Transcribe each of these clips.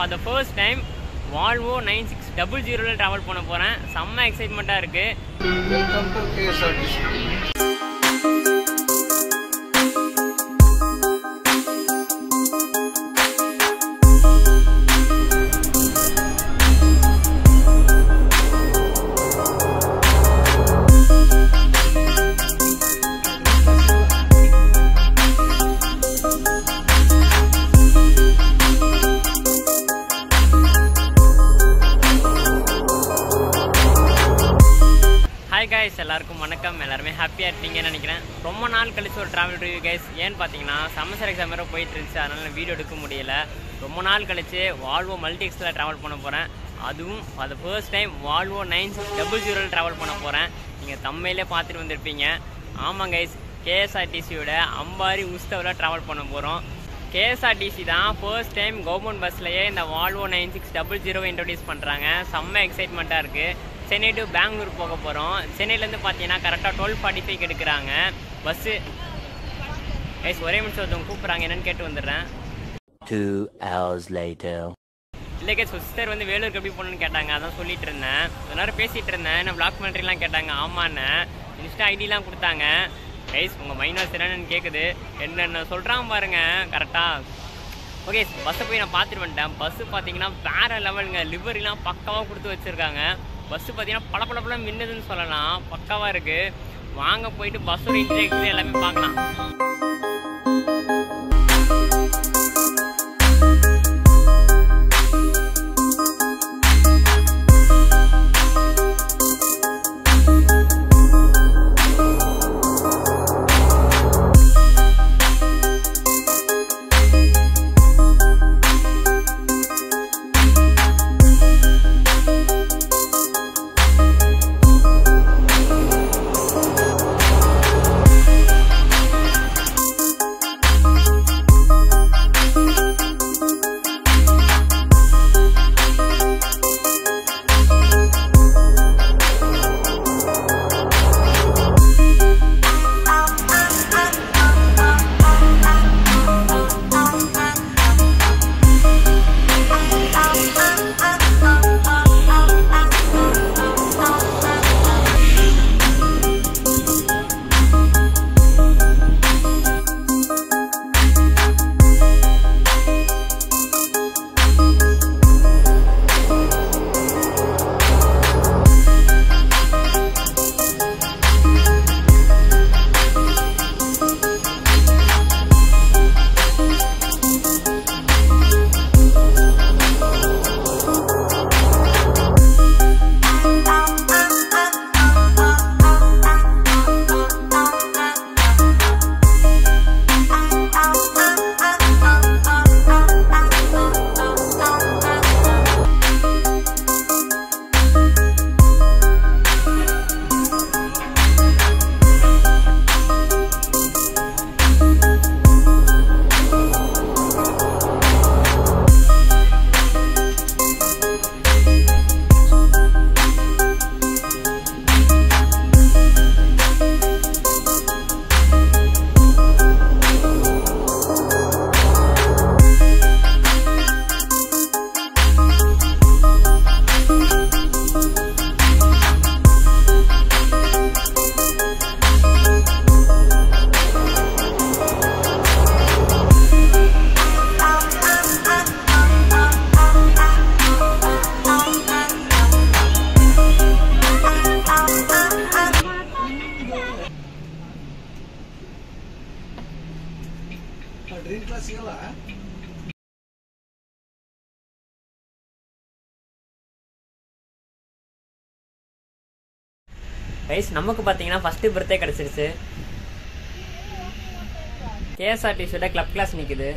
For the first time Volvo nine six double ஜீரோவில் travel பண்ண போகிறேன் செம்ம எக்ஸைட்மெண்ட்டாக இருக்குது கைஸ் எல்லாருக்கும் வணக்கம். எல்லாருமே ஹாப்பியாக இருப்பீங்கன்னு நினைக்கிறேன். ரொம்ப நாள் கழிச்சு ஒரு ட்ராவல் ரிவ்யூ கைஸ் ஏன்னு பார்த்தீங்கன்னா செமஸ்டர் எக்ஸாம் வேறு போயிட்டு இருந்துச்சு. அதனால் வீடியோ எடுக்க முடியல. ரொம்ப நாள் கழிச்சு வால்வோ மல்டிஎக்ஸில் ட்ராவல் பண்ண போகிறேன் அதுவும் அது first time Volvo nine six double ஜீரோவில் ட்ராவல் பண்ண போகிறேன் நீங்கள் தம்மையிலே பார்த்துட்டு வந்திருப்பீங்க. ஆமாம் கைஸ் கேஎஸ்ஆர்டிசியோட அம்பாரி உஸ்தவில் ட்ராவல் பண்ண போகிறோம் கேஎஸ்ஆர்டிசி தான் ஃபர்ஸ்ட் டைம் கவர்மெண்ட் பஸ்லையே இந்த வால்வோ நைன் சிக்ஸ் டபுள் ஜீரோவை இன்ட்ரடியூஸ் பண்ணுறாங்க செம்ம எக்ஸைட்மெண்ட்டாக இருக்குது சென்னை டு பெங்களூர் போக போகிறோம் சென்னையிலேருந்து பார்த்தீங்கன்னா கரெக்டாக டுவெல் ஃபார்ட்டி ஃபைவ் எடுக்கிறாங்க பஸ்ஸு கைஸ் ஒரே நிமிஷம் ஒருத்தவங்க கூப்பிட்றாங்க. என்னன்னு கேட்டு வந்துடுறேன். Two hours later. இல்லை கேஸ் சிஸ்டர் வந்து வேலூருக்கு எப்படி போகணுன்னு கேட்டாங்க. அதான் சொல்லிட்டு இருந்தேன். எல்லாரும் பேசிகிட்டு இருந்தேன். என்ன பிளாக் பண்ணுறீங்களாம் கேட்டாங்க. ஆமான்னு. இன்ஸ்டா ஐடிலாம் கொடுத்தாங்க. கைஸ் உங்கள் மைனாஸ் என்னன்னு கேட்குது என்னென்ன சொல்கிறான் பாருங்க. கரெக்டாக ஓகே பஸ்ஸை போய் நான் பார்த்துட்டு வந்துட்டேன். பஸ்ஸு பார்த்தீங்கன்னா வேற லெவலுங்க லிவரிலாம் பக்காவாக கொடுத்து வச்சுருக்காங்க. பஸ்ஸு பார்த்தீங்கன்னா பல பல மின்னுதுன்னு சொல்லலாம். பக்காவாக இருக்குது வாங்க போயிட்டு பஸ்ஸோட இன்டெக்ஸ் எல்லாமே பார்க்கலாம். கைஸ் நமக்கு பார்த்தீங்கன்னா ஃபஸ்ட்டு பர்த்டே கிடச்சிருச்சு. கேஎஸ்ஆர்டிசியோட கிளப் கிளாஸ் நிற்குது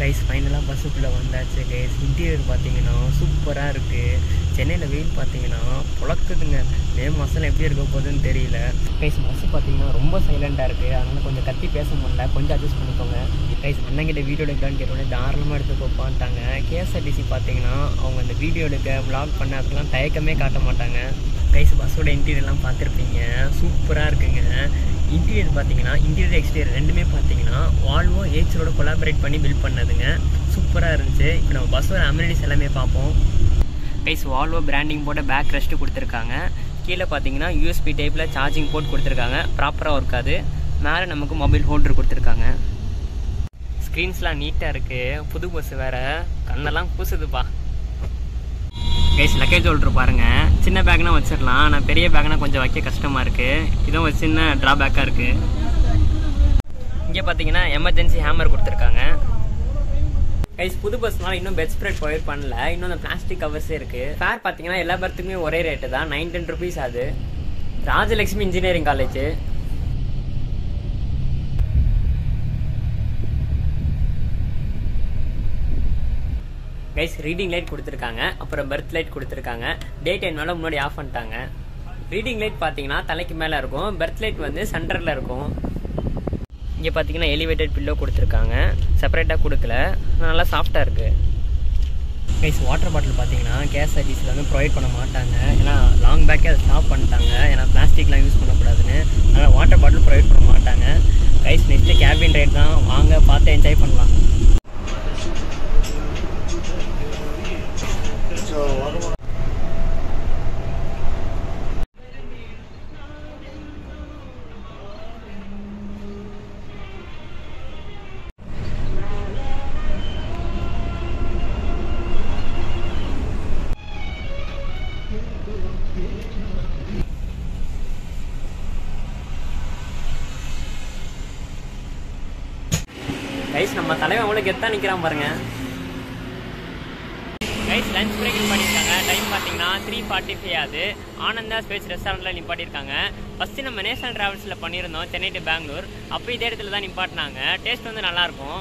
கைஸ் ஃபைனலாக பஸ்ஸுக்குள்ளே வந்தாச்சு கைஸ் இன்டீரியர் பார்த்தீங்கன்னா சூப்பராக இருக்குது சென்னையில் வெயில் பார்த்தீங்கன்னா புழக்குதுங்க. மே மாதம் எப்படி இருக்க போகுதுன்னு தெரியல. கைஸ் பஸ்ஸு பார்த்தீங்கன்னா ரொம்ப சைலண்ட்டாக இருக்குது அதனால் கொஞ்சம் கத்தி பேச முடியல. கொஞ்சம் அட்ஜஸ்ட் பண்ணிக்கோங்க. கைஸ் அண்ணங்கிட்ட வீடியோ எடுக்கலான்னு கேட்டோடனே தாராளமாக எடுத்துக்கோப்பான்ட்டாங்க கேஎஸ்ஆர்டிசி பார்த்தீங்கன்னா அவங்க அந்த வீடியோ எடுக்க விளாக் பண்ண அதுக்கெல்லாம் தயக்கமே காட்ட மாட்டாங்க. கைஸ் பஸ்ஸோட இன்டீரியர்லாம் பார்த்துருப்பீங்க சூப்பராக இருக்குங்க. இன்டீரியர் பார்த்தீங்கன்னா இன்டீரியர் எக்ஸ்டீரியர் ரெண்டுமே பார்த்தீங்கன்னா வால்வோ ஏச்சரோட கொலாபரேட் பண்ணி பில்ட் பண்ணதுங்க. சூப்பராக இருந்துச்சு. இப்போ நம்ம பஸ்ஸோட அம்யூனிட்டிஸ் எல்லாமே பார்ப்போம். கைஸ் வால்வோ பிராண்டிங் போட்ட பேக் ரெஸ்ட்டு கொடுத்துருக்காங்க. கீழே பார்த்தீங்கன்னா யூஎஸ்பி டைப்பில் சார்ஜிங் போர்ட் கொடுத்துருக்காங்க. ப்ராப்பராக இருக்காது மேலே நமக்கு மொபைல் ஹோல்டர் கொடுத்துருக்காங்க. ஸ்க்ரீன்ஸ்லாம் நீட்டாக இருக்குது புது பஸ் வேறு. கண்ணெல்லாம் பூசுதுப்பா கைஸ் லக்கேஜ் ஹோல்டர் பாருங்க. சின்ன பேக்னா வச்சிடலாம் ஆனால் பெரிய பேக்னா கொஞ்சம் வைக்க கஷ்டமாக இருக்குது இதுவும் ஒரு சின்ன ட்ராபேக்காக இருக்குது இங்கே பார்த்தீங்கன்னா எமர்ஜென்சி ஹேமர் கொடுத்துருக்காங்க. கைஸ் புது பஸ்னால இன்னும் பெட் ஸ்ப்ரெட் ப்ரொவைட் பண்ணல. இன்னும் அந்த பிளாஸ்டிக் கவர்ஸே இருக்குது ஃபேர் பார்த்தீங்கன்னா எல்லா பேர்த்துக்குமே ஒரே ரேட்டு தான். நைன் டென் ருபீஸ் ஆகுது Rajalakshmi engineering college guys reading light கொடுத்துருக்காங்க. அப்புறம் பெர்த் லைட் கொடுத்துருக்காங்க. டே டைம்னால முன்னாடி ஆஃப் பண்ணிட்டாங்க. ரீடிங் லைட் பார்த்தீங்கன்னா தலைக்கு மேலே இருக்கும். பெர்த் லைட் வந்து சென்டரில் இருக்கும். இங்கே பார்த்தீங்கன்னா எலிவேட்டட் பில்லோ கொடுத்துருக்காங்க. செப்பரேட்டாக கொடுக்கல. நல்லா சாஃப்டாக இருக்குது கைஸ் வாட்டர் பாட்டில் பார்த்தீங்கன்னா கேஸ் சர்வீஸில் வந்து ப்ரொவைட் பண்ண மாட்டாங்க. ஏன்னா லாங் பேக்கே அதை ஸ்டாப் பண்ணிட்டாங்க. ஏன்னா பிளாஸ்டிக்லாம் யூஸ் பண்ணக்கூடாதுன்னு. அதனால் வாட்டர் பாட்டில் ப்ரொவைட் பண்ண மாட்டாங்க. கைஸ் நெக்ஸ்ட்டு கேபின் ரைட் தான். வாங்க பார்த்து என்ஜாய் பண்ணலாம். நம்ம தலைவன் அவ்வளோ கெத்தாக நிற்கிறான் பாருங்க. கைஸ் லஞ்ச் பிரேக் பண்ணியிருக்காங்க. டைம் பார்த்தீங்கன்னா த்ரீ ஃபார்ட்டி ஃபைவ் ஆகுது. ஆனந்தா ஸ்பேஸ் ரெஸ்டாரண்ட்டில் நிப்பாட்டியிருக்காங்க. ஃபஸ்ட்டு நம்ம நேஷனல் ட்ராவல்ஸில் பண்ணியிருந்தோம் சென்னை டு பெங்களூர் அப்போ இதே இடத்துல தான் நிப்பாட்டினாங்க. டேஸ்ட் வந்து நல்லாயிருக்கும்.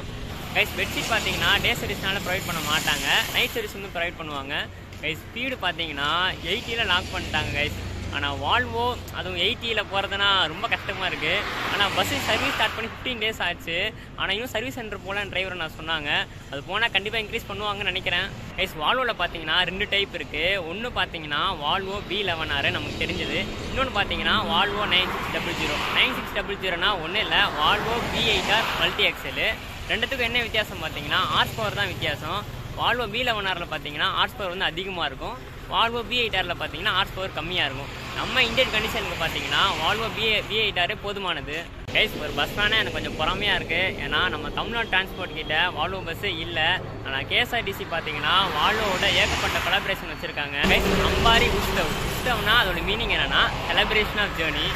கைஸ் பெட்ஷீட் பார்த்தீங்கன்னா டே சர்வீஸ்னால ப்ரொவைட் பண்ண மாட்டாங்க. நைட் சர்வீஸ் வந்து ப்ரொவைட் பண்ணுவாங்க. கைஸ் ஸ்பீடு பார்த்தீங்கன்னா எயிட்டியில் லாக் பண்ணிட்டாங்க கைஸ் ஆனால் வால்வோ அதுவும் எயிட்டியில் போகிறதுனா ரொம்ப கஷ்டமாக இருக்குது ஆனால் பஸ்ஸு சர்வீஸ் ஸ்டார்ட் பண்ணி ஃபிஃப்டீன் டேஸ் ஆச்சு. ஆனால் இன்னும் சர்வீஸ் சென்டர் போகலான்னு டிரைவர் நான் சொன்னாங்க. அது போனால் கண்டிப்பாக இன்க்ரீஸ் பண்ணுவாங்கன்னு நினைக்கிறேன். கைஸ் வால்வோவில் பார்த்தீங்கன்னா ரெண்டு டைப் இருக்குது ஒன்று பார்த்தீங்கன்னா வால்வோ பி லெவன் ஆறு நமக்கு தெரிஞ்சது. இன்னொன்று பார்த்தீங்கன்னா Volvo nine six double zero nine six double ஜீரோனா ஒன்றும் இல்லை Volvo B eight R multi axle ரெண்டுத்துக்கும் என்ன வித்தியாசம் பார்த்தீங்கன்னா ஆர்ஸ் பவர் தான் வித்தியாசம். வால்வோ பி லெவன் ஆரில் பார்த்தீங்கன்னா ஆர்ஸ் பவர் வந்து அதிகமாக இருக்கும். வால்வோ பி எயிட் ஆரில் பார்த்தீங்கன்னா ஆர்ஸ் பவர் கம்மியாக இருக்கும். நம்ம இந்தியன் கண்டிஷனுக்கு பார்த்தீங்கன்னா வால்வோ பி பி போதுமானது. கைஸ் ஒரு பஸ் வேணா எனக்கு கொஞ்சம் பொறாமையாக இருக்குது ஏன்னா நம்ம தமிழ்நாடு டிரான்ஸ்போர்ட் கிட்ட வால்வோ பஸ்ஸு இல்லை. ஆனால் கேஎஸ்ஆர்டிசி பார்த்தீங்கன்னா வால்வோட ஏகப்பட்ட கொலாபரேஷன் வச்சுருக்காங்க. கைஸ் அம்பாரி உஸ்தவ் உஸ்தவ்னா அதோட மீனிங் என்னென்னா செலப்ரேஷன் ஆஃப் ஜேர்னி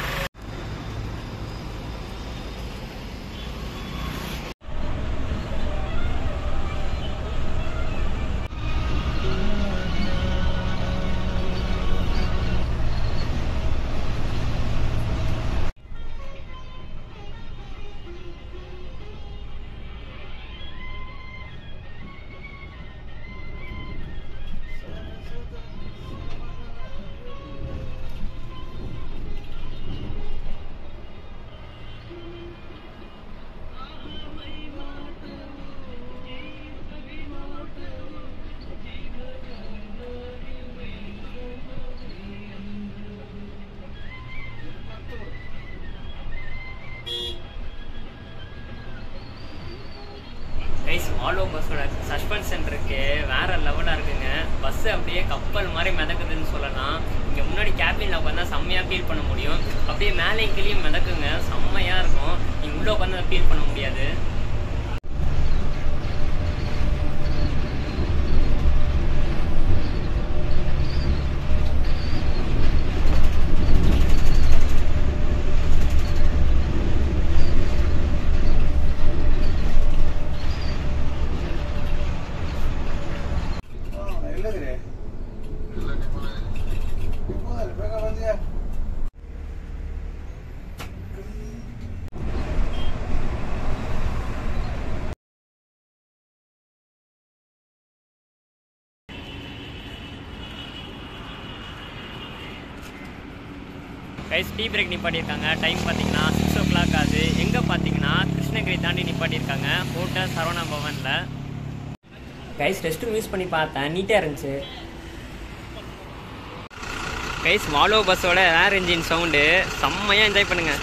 கப்பல் மாதிரி மிதக்குதுன்னு சொல்லலாம். இங்கே முன்னாடி கேபினில் உட்காந்தா செம்மையாக ஃபீல் பண்ண முடியும். அப்படியே மேலே கீழே மிதக்குங்க. செம்மையாக இருக்கும். நீங்கள் உள்ளே உட்காந்து ஃபீல் பண்ண முடியாது. Gracias. கைஸ் டீ பிரேக் நிப்பாட்டியிருக்காங்க. டைம் பார்த்தீங்கன்னா சிக்ஸ் ஓ கிளாக் ஆகுது. எங்கே பார்த்தீங்கன்னா கிருஷ்ணகிரி தாண்டி நிப்பாட்டியிருக்காங்க. ஹோட்டல் சரவணா பவனில் கைஸ் ரெஸ்ட் ரூம் யூஸ் பண்ணி பார்த்தேன். நீட்டாக இருந்துச்சு. கைஸ் வாலோ பஸ்ஸோட ஏர் இன்ஜின் சவுண்டு செம்மையாக என்ஜாய் பண்ணுங்கள்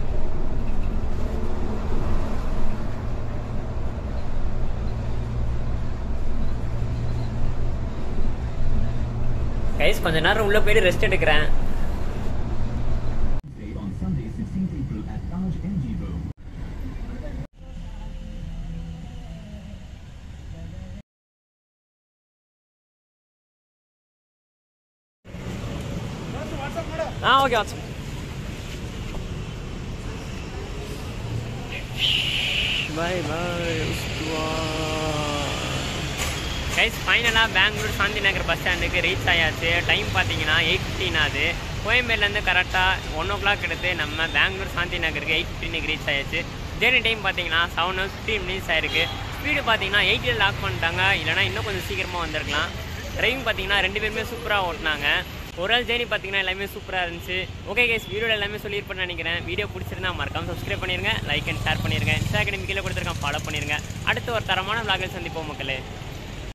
கொஞ்ச நேரம் உள்ள போயிட்டு ரெஸ்ட் எடுக்கிறேன். ஆ okay WhatsApp bye bye guys ஃபைனலாக பெங்களூர் சாந்தி நகர் பஸ் ஸ்டாண்டுக்கு ரீச் ஆயாச்சு. டைம் பார்த்தீங்கன்னா எயிட் ஃபிஃப்டின் ஆகுது. கோயம்பேர்லேருந்து கரெக்டாக ஒன் ஓ கிளாக் எடுத்து நம்ம பெங்களூர் சாந்தி நகருக்கு எயிட் ஃபிஃப்டினுக்கு ரீச் ஆயாச்சு. ஜேர்னி டைம் பார்த்தீங்கன்னா செவன் ஹவர்ஸ் ஃபிஃப்டீன் மினிட்ஸ் ஆயிருக்கு. ஸ்பீடு பார்த்தீங்கன்னா எயிட்டில் லாக் பண்ணிட்டாங்க. இல்லைனா இன்னும் கொஞ்சம் சீக்கிரமாக வந்திருக்கலாம். டிரைவிங் பார்த்தீங்கன்னா ரெண்டு பேருமே சூப்பராக ஓட்டினாங்க. ஒரு ஆள் ஜேர்னி பார்த்தீங்கன்னா எல்லாமே சூப்பராக இருந்துச்சு. ஓகே கேஸ் வீடியோவில் எல்லாமே சொல்லியிருப்பேன்னு நினைக்கிறேன். வீடியோ பிடிச்சிருந்தா மறக்காம சப்ஸ்கிரைப் பண்ணிருங்க லைக் அண்ட் ஷேர் பண்ணிருங்க. இன்ஸ்டாகிராம் கீழே கொடுத்துருக்கேன் ஃபாலோ பண்ணிருங்க. அடுத்து ஒரு தரமான விளாகில் சந்திப்போம் மக்களே.